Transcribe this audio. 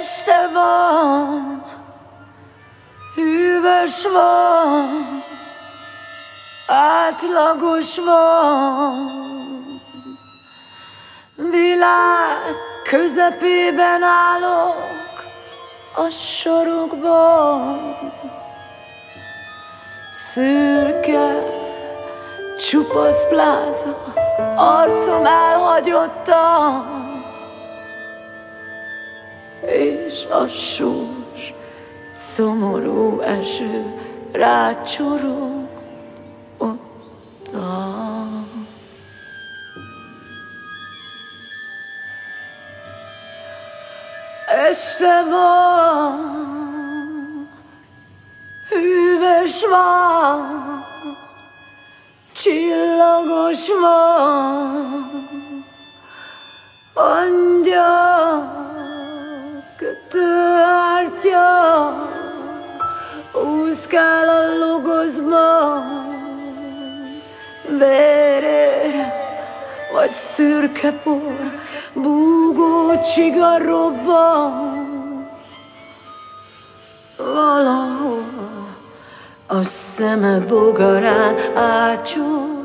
Este van, hűvös van, átlagos van. Világ közepében állok a sorokban. Szürke, csupasz pláza, arcom elhagyottam és a sós, szomorú eső rácsorog ottan. Este van, hűvös van, csillagos van, úszkál a logozban, verére vagy szürke por, búgó csiga robban. Valahol a szeme bogarán ácsol,